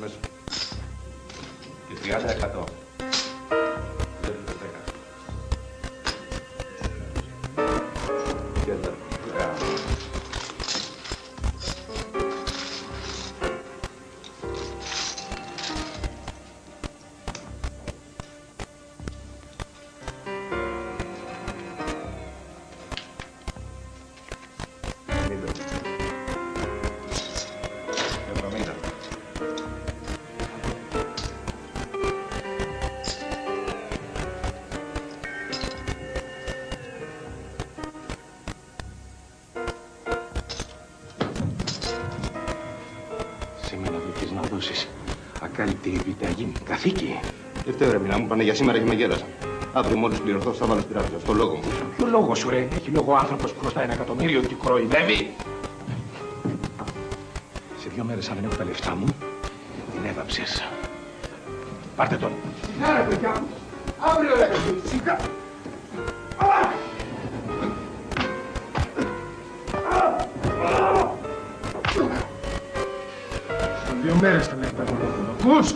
Μέσα. Και 30%. Δεν φταίω ρε μιλά μου, πάνε για σήμερα και με γέλασαν. Αύριο μόλις πληρωθώ θα βάλω στην τράπεζα, στο λόγο μου. Ποιο λόγος σου, ρε; Έχει λόγο ο άνθρωπος που χρωστάει ένα εκατομμύριο και κοροϊδεύει. Σε δύο μέρες, αν δεν έχω τα λεφτά μου, την έβαψες. Πάρτε τον. Ναι, ρε παιδιά μου. Αύριο λέγαμε. Σιγά. Σε δύο μέρες θα με τα Ακούς.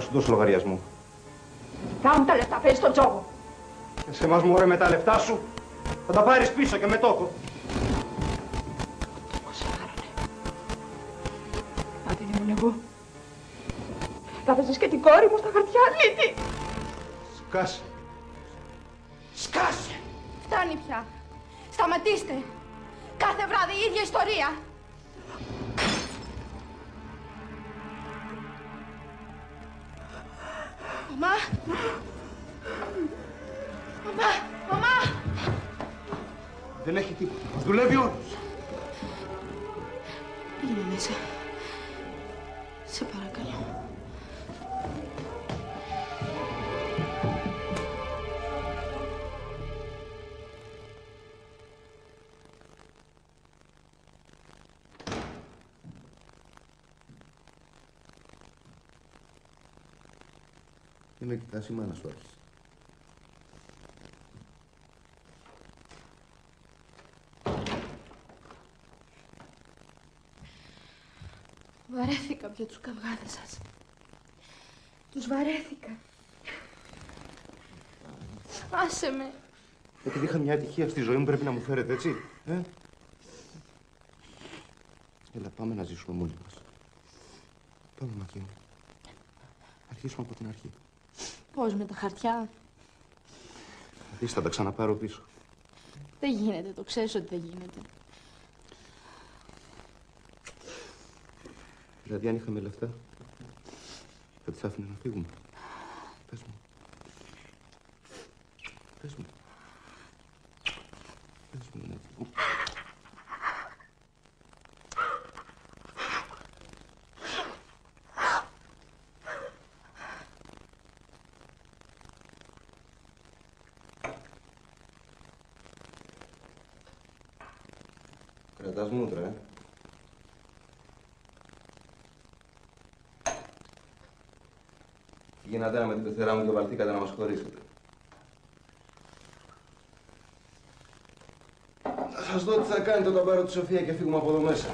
Θα σου δώσω λογαριασμό. Δά μου τα λεφτά, φέρεις στον τζόγο. Και σε εμάς μου ωραία με τα λεφτά σου. Θα τα πάρεις πίσω και με τόκο. Πώς άρανε. Αν δεν ήμουν εγώ. Θα βάζεις και την κόρη μου στα χαρτιά, Λίτη. Σκάσε. Σκάσε. Φτάνει πια. Σταματήστε. Κάθε βράδυ η ίδια ιστορία. Δεν έχει τίποτα. Μας δουλεύει όλους. Πήγαινε μέσα. Σε παρακαλώ. Δεν με κοιτάς η μάνα σου άρχισε. Βαρέθηκα πια τους καυγάδες σας. Τους βαρέθηκα. Άσε με. Επειδή είχα μια ατυχία στη ζωή μου πρέπει να μου φέρετε έτσι; Ε; Έλα πάμε να ζήσουμε μόνοι μας. Πάμε Μακή μου. Αρχίσουμε από την αρχή. Πώς με τα χαρτιά; Θα δεις θα τα ξαναπάρω πίσω. Δεν γίνεται, το ξέρεις ότι δεν γίνεται. Δηλαδή αν είχαμε λεφτά θα τις άφηνε να φύγουμε. Πες μου. Πες μου. Πες μου ναι. Κρατάς μούτρα, ε. Γίνατε να με την πεθερά μου και βαλθήκατε να μας χωρίσετε. Θα σας δω τι θα κάνετε όταν πάρω τη Σοφία και φύγουμε από εδώ μέσα.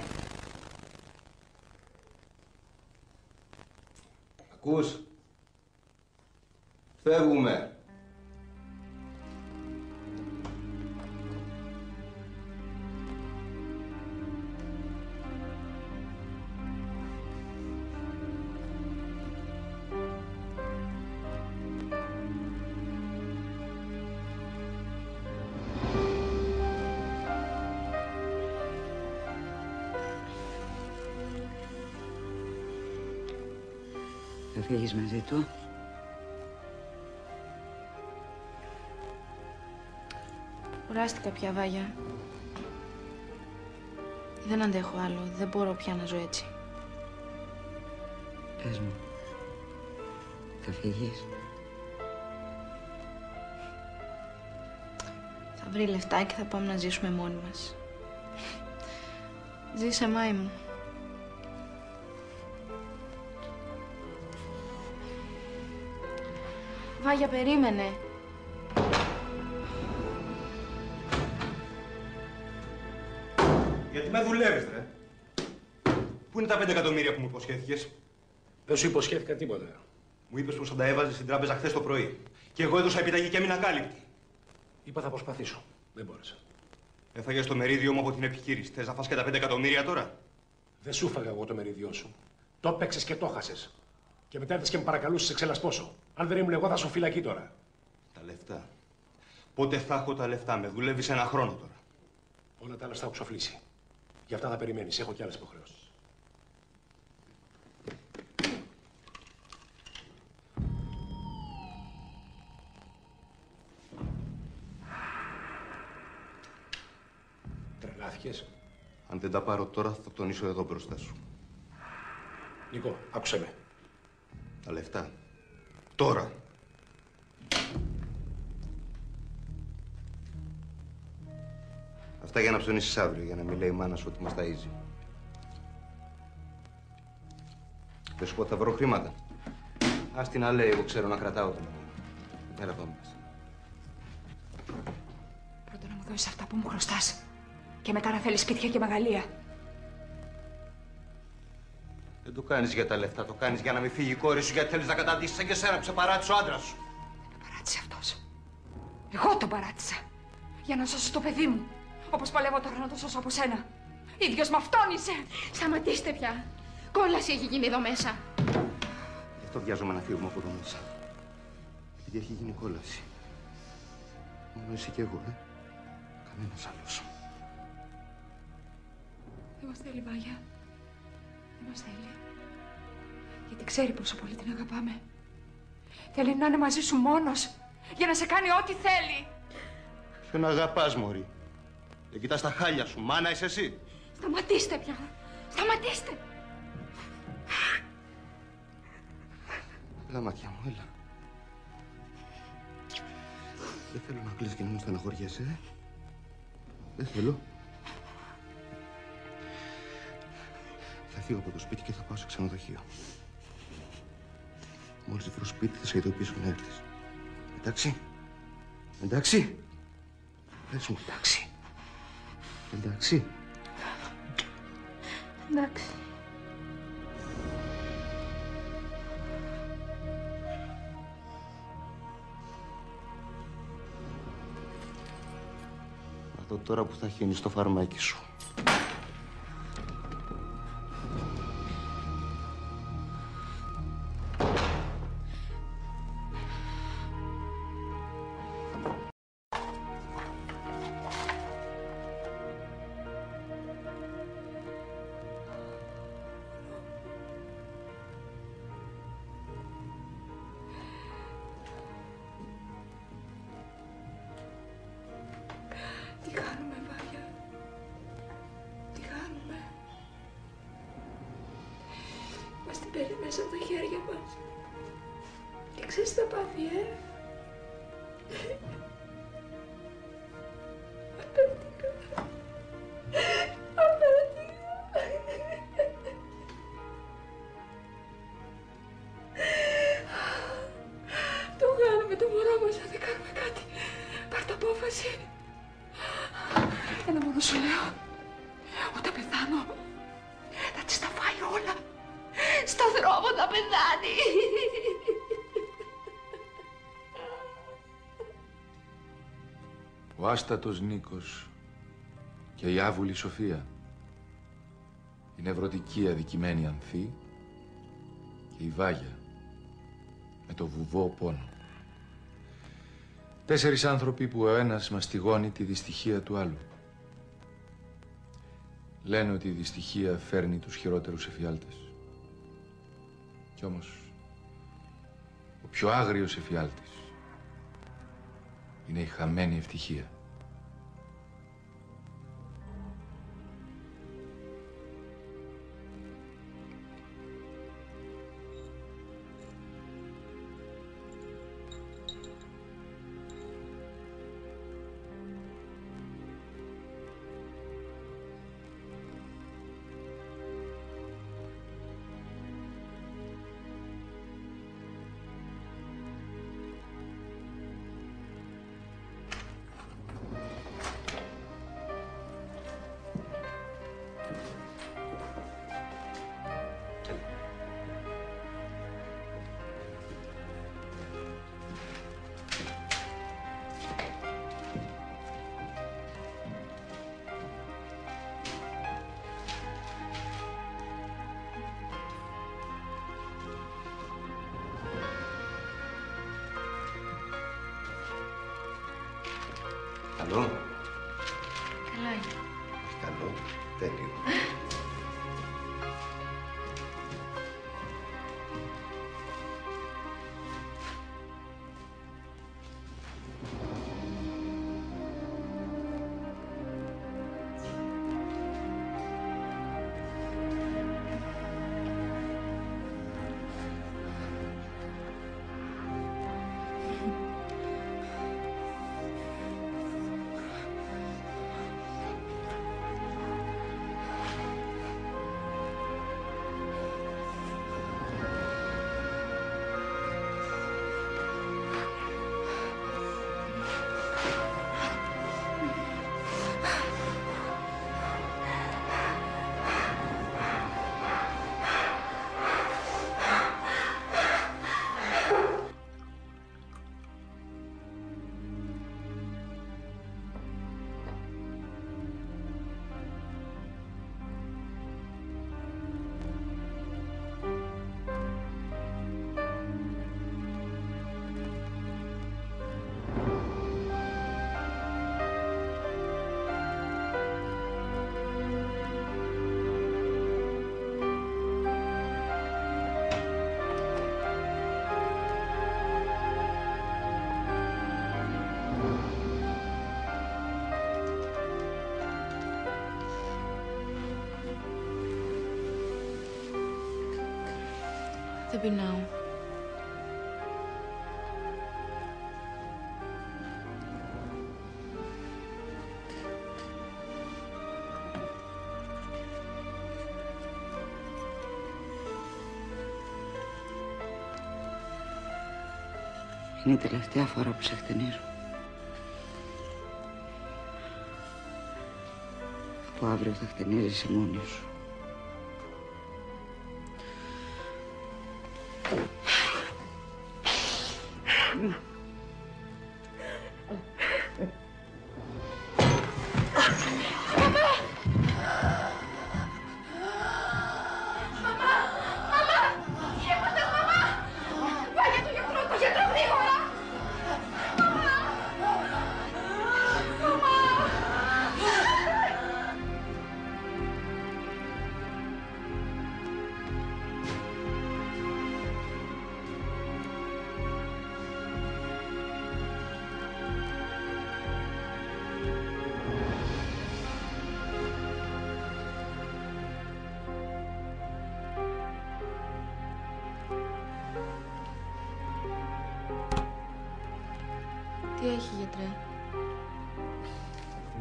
Θα φύγεις μαζί του. Κουράστηκα πια, Βάγια. Δεν αντέχω άλλο. Δεν μπορώ πια να ζω έτσι. Πες μου, Θα φύγεις; Θα βρει λεφτά και θα πάμε να ζήσουμε μόνοι μας. Ζήσε, Μάη μου. Βάγια, περίμενε. Γιατί με δουλεύεις, ρε; Πού είναι τα 5 εκατομμύρια που μου υποσχέθηκες; Δεν σου υποσχέθηκα τίποτα. Μου είπες πως θα τα έβαζες στην τράπεζα χθες το πρωί. Και εγώ έδωσα επιταγή και έμεινα κάλυπτη. Είπα θα προσπαθήσω. Δεν μπόρεσα. Έφαγες το μερίδιο μου από την επιχείρηση. Θες να φας και τα 5 εκατομμύρια τώρα; Δεν σου φάγα εγώ το μεριδιό σου. Το έπαιξες και το χάσε. Και μετά έρθει και με παρακαλούσες σε ξελασπώσω. Αν δεν ήμουν εγώ, θα σου φυλακεί τώρα. Τα λεφτά. Πότε θα έχω τα λεφτά. Με δουλεύεις ένα χρόνο τώρα. Όλα τα άλλα στα έχω ξοφλήσει. Γι' αυτά θα περιμένεις. Έχω κι άλλες υποχρεώσεις. Τρελάθηκες. Αν δεν τα πάρω τώρα, θα τονίσω εδώ μπροστά σου. Νίκο, άκουσε με. Τα λεφτά. Τώρα. Αυτά για να ψωνίσεις αύριο, για να μην λέει η μάνα σου ότι μας ταΐζει. Δεν σου πω ότι θα βρω χρήματα. Ας την να λέει, εγώ ξέρω να κρατάω τον νόμο. Έλα πάμε μέσα. Πρώτα να μου δώσεις αυτά που μου χρωστάς. Και μετά να θέλεις σπίτια και μεγαλεία. Δεν το κάνεις για τα λεφτά, το κάνεις για να μην φύγει η κόρη σου, γιατί θέλεις να καταντήσεις σαν και σένα που σε παράτησε ο άντρας σου. Δεν τον παράτησε αυτός. Εγώ τον παράτησα. Για να σώσω το παιδί μου. Όπως παλεύω τώρα να το σώσω από σένα. Ίδιος με αυτόν είσαι. Σταματήστε πια. Κόλαση έχει γίνει εδώ μέσα. Γι' αυτό βιάζομαι να φύγουμε από εδώ μέσα. Επειδή έχει γίνει κόλαση. Μόνο εσύ και εγώ, ε. Κανένας άλλος. Δεν μας θέλει, Βάγια. Δεν μας θέλει. Γιατί ξέρει πόσο πολύ την αγαπάμε. Θέλει να είναι μαζί σου μόνος. Για να σε κάνει ό,τι θέλει. Ποιον αγαπάς, Μωρή; Δεν κοιτάς τα χάλια σου. Μάνα είσαι εσύ; Σταματήστε πια. Σταματήστε. Έλα, μάτια μου, έλα. Δεν θέλω να κλείσει και να μου στεναχωριέσαι, ε. Δεν θέλω. Φύγω από το σπίτι και θα πάω σε ξενοδοχείο. Μόλις βρω σπίτι θα σε ειδοποιήσω να έρθεις. Εντάξει; Εντάξει; Πες μου, εντάξει. Εντάξει; Εντάξει. Να δω τώρα που θα χύνεις το φαρμάκι σου. Από τα χέρια μας. Και ξέρεις τι θα πάθει, ε; Άστατος Νίκος και η άβουλη Σοφία. Η νευρωτική αδικημένη Ανθή και η Βάγια με το βουβό πόνο. Τέσσερις άνθρωποι που ο ένας μαστιγώνει τη δυστυχία του άλλου. Λένε ότι η δυστυχία φέρνει τους χειρότερους εφιάλτες. Κι όμως, ο πιο άγριος εφιάλτης είναι η χαμένη ευτυχία. 行。了 Δεν πεινάω. Είναι η τελευταία φορά που σε χτενίζω. Από αύριο θα χτενίζεσαι μόνη σου. Mm-hmm.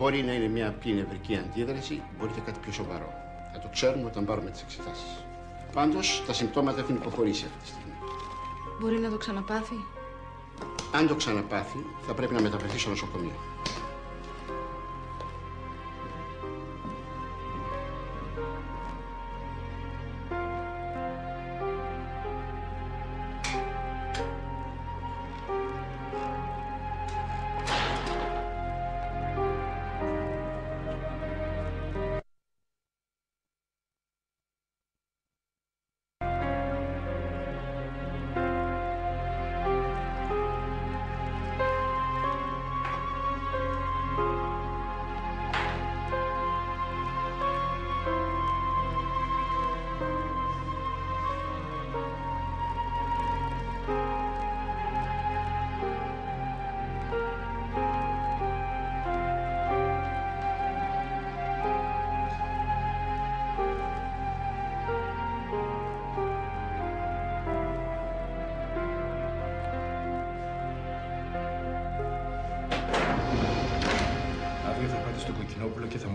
Μπορεί να είναι μια απλή νευρική αντίδραση, μπορεί και κάτι πιο σοβαρό. Θα το ξέρουμε όταν πάρουμε τις εξετάσεις. Πάντως, τα συμπτώματα έχουν υποχωρήσει αυτή τη στιγμή. Μπορεί να το ξαναπάθει; Αν το ξαναπάθει, θα πρέπει να μεταφερθεί στο νοσοκομείο.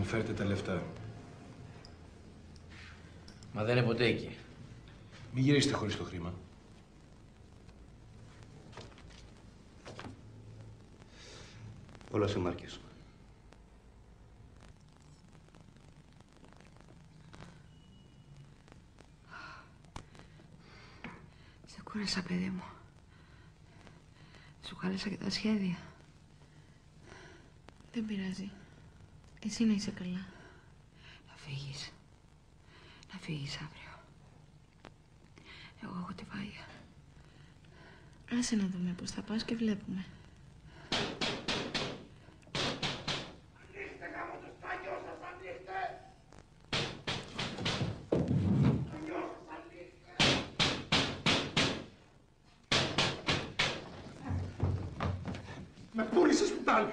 Μου φέρετε τα λεφτά. Μα δεν είναι ποτέ εκεί. Μην γυρίσετε χωρίς το χρήμα. Όλα σε μάρκες. Σε κούρασα, παιδί μου. Σου κάλεσα και τα σχέδια. Δεν πειράζει. Εσύ να είσαι καλά. Να φύγεις. Να φύγεις αύριο. Εγώ έχω τη βάγια. Άσε να δούμε πώς θα πας και βλέπουμε. Με πούλησε σπιτάλι.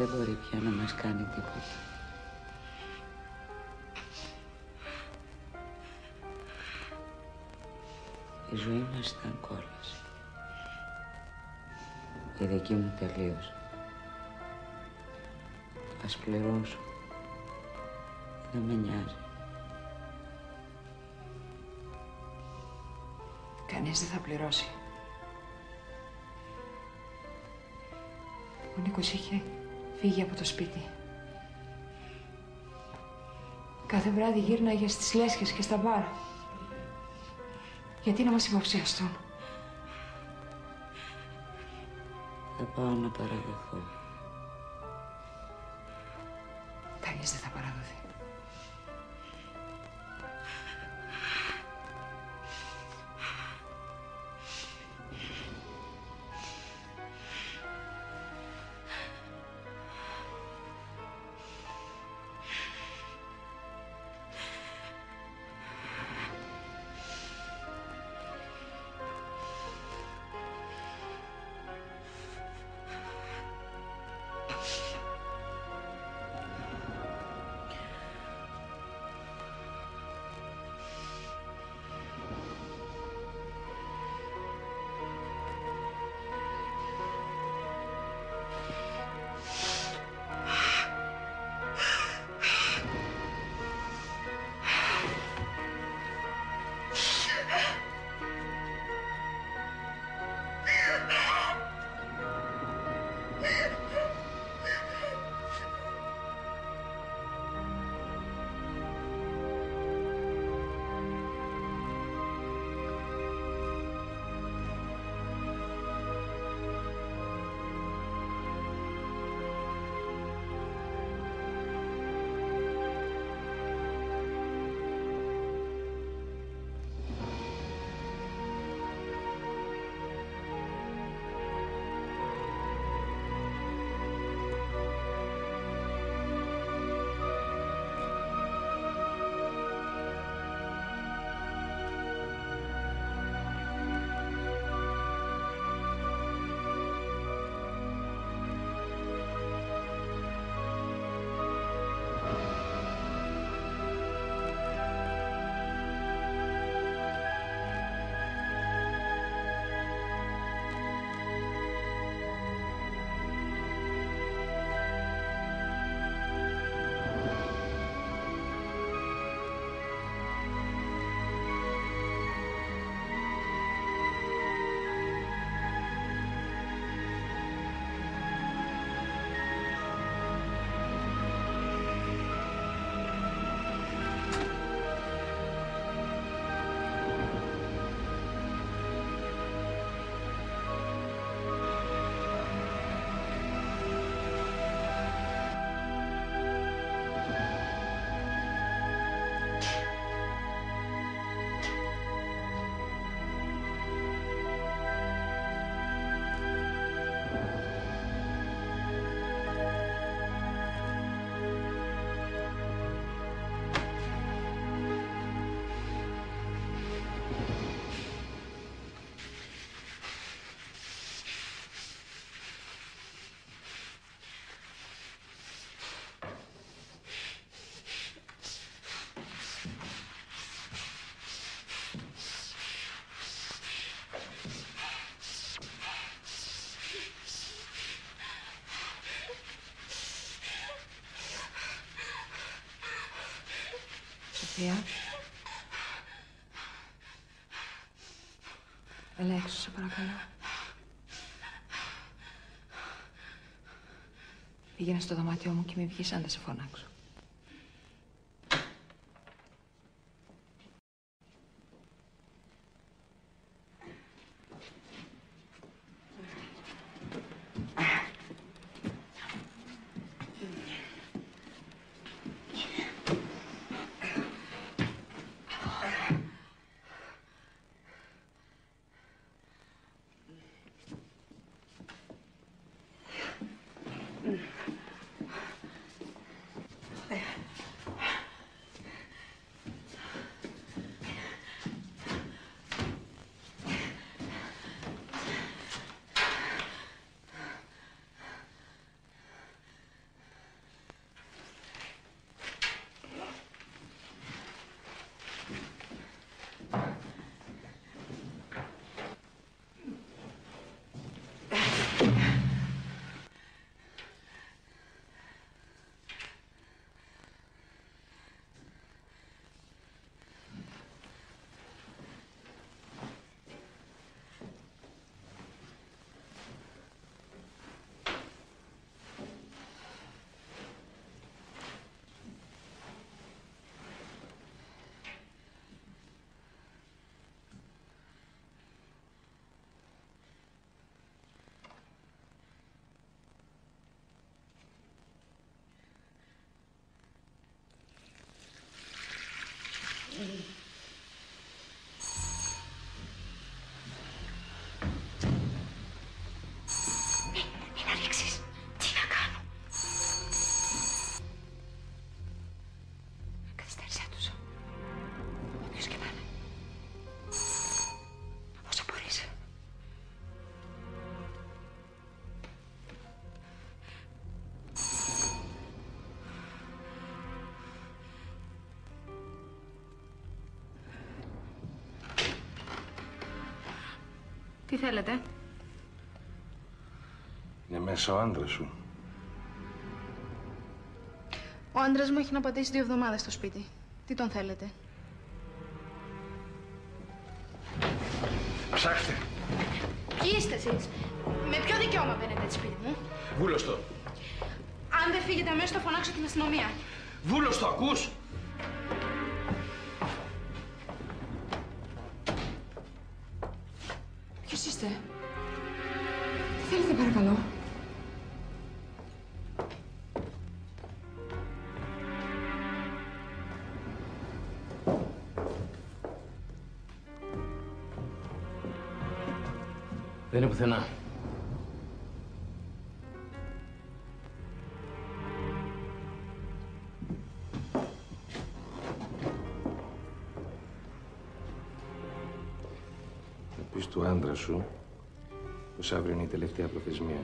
Δεν μπορεί πια να μας κάνει τίποτα. Η ζωή μας ήταν κόλαση. Η δική μου τελείωσε. Ας πληρώσω. Δεν με νοιάζει. Κανείς δεν θα πληρώσει. Ο Νίκος είχε φύγει από το σπίτι. Κάθε βράδυ γύρναγε στις λέσχες και στα μπαρ. Γιατί να μας υποψιαστούν; Θα πάω να παραδεχθώ. Σοφία. Έλα έξω, σε παρακαλώ. Πήγαινε στο δωμάτιό μου και μη βγεις αν δεν σε φωνάξω. Τι θέλετε; Είναι μέσα ο άντρας σου. Ο άντρας μου έχει να πατήσει δύο εβδομάδες στο σπίτι. Τι τον θέλετε; Ψάχτε. Ποιοι είστε εσείς; Με ποιο δικαίωμα μπαίνετε σπίτι μου; Βούλωστο. Αν δεν φύγετε αμέσως θα φωνάξω την αστυνομία. Βούλωστο, ακούς. Ποιος είστε. Τι θέλετε παρακαλώ. Δεν είναι πουθενά. Σου πως αύριο είναι η τελευταία προθεσμία.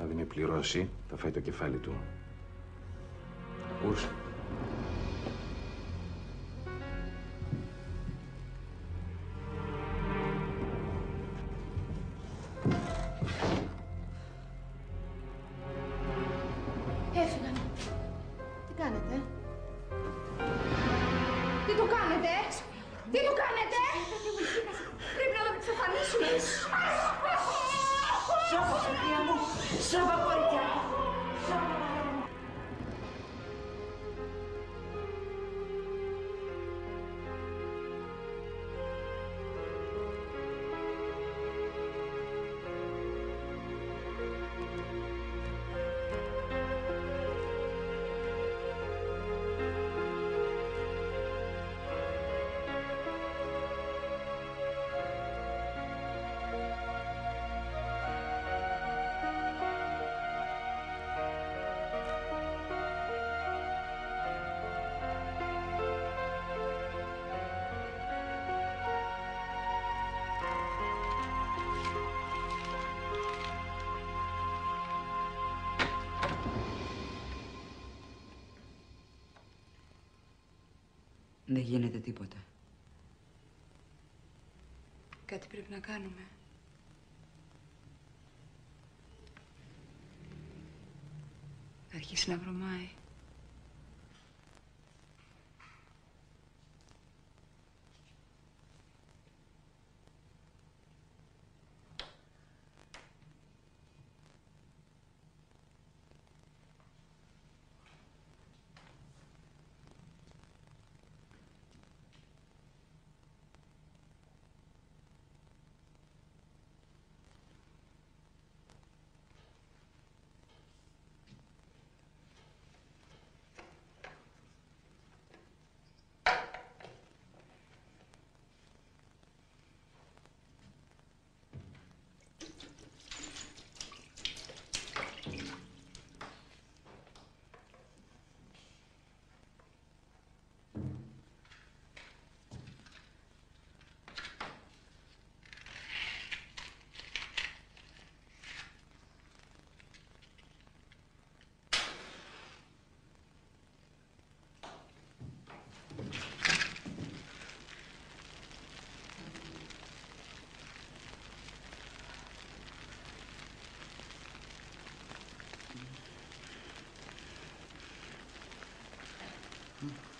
Αν δεν με πληρώσει, θα φάει το κεφάλι του. Ακούς. Εξαφανίσουμε. Σώπα, Σοφία μου. Σώπα, Δεν γίνεται τίποτα. Κάτι πρέπει να κάνουμε. Mm-hmm.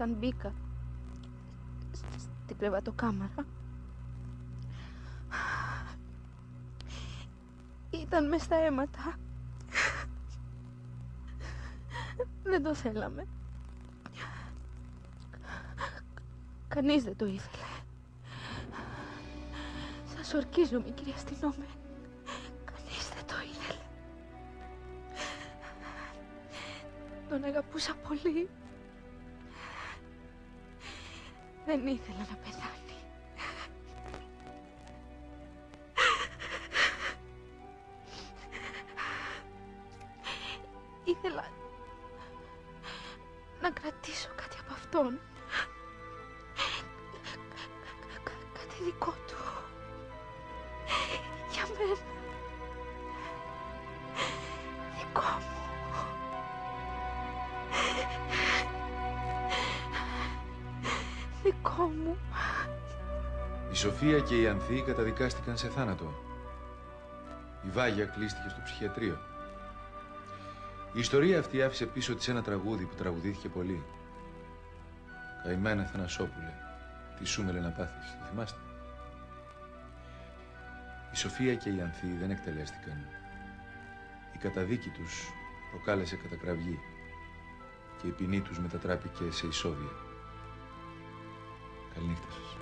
Όταν μπήκα στην κρεβατοκάμαρα ήταν μες στα αίματα. Δεν το θέλαμε. Κανείς δεν το ήθελε. Σας ορκίζομαι, κυρία αστυνόμε. Κανείς δεν το ήθελε. Τον αγαπούσα πολύ. Δεν ήθελα να πεθάνει. Ήθελα να κρατήσω κάτι από αυτόν. Κάτι δικό Σοφία και η Ανθή καταδικάστηκαν σε θάνατο. Η Βάγια κλείστηκε στο ψυχιατρίο. Η ιστορία αυτή άφησε πίσω της ένα τραγούδι που τραγουδήθηκε πολύ. Καημένα Θανασόπουλε, τι σου να πάθεις, το θυμάστε; Η Σοφία και η Ανθή δεν εκτελέστηκαν. Η καταδίκη τους προκάλεσε κατακραυγή και η ποινή τους μετατράπηκε σε ισόβια. Καληνύχτα σας.